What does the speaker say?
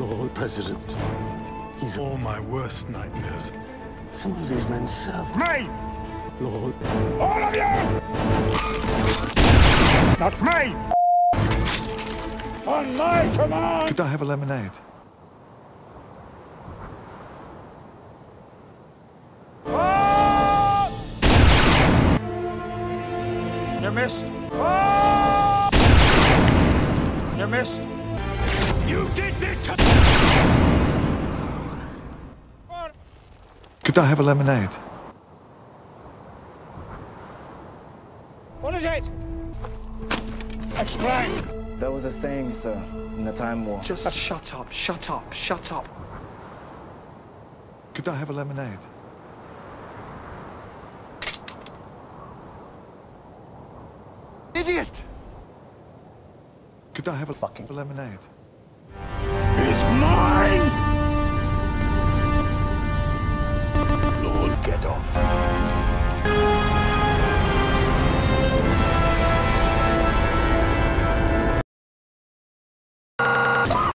Lord President, he's All my worst nightmares. Some of these men serve Me! Lord. All of you! Not me! On my command! Could I have a lemonade? Ah! You missed. Ah! You missed. You did this to... Could I have a lemonade? What is it? Explain. There was a saying, sir, in the Time War. Just shut up, shut up, shut up. Could I have a lemonade? Idiot! Could I have a fucking lemonade? Mine! Lord, get off.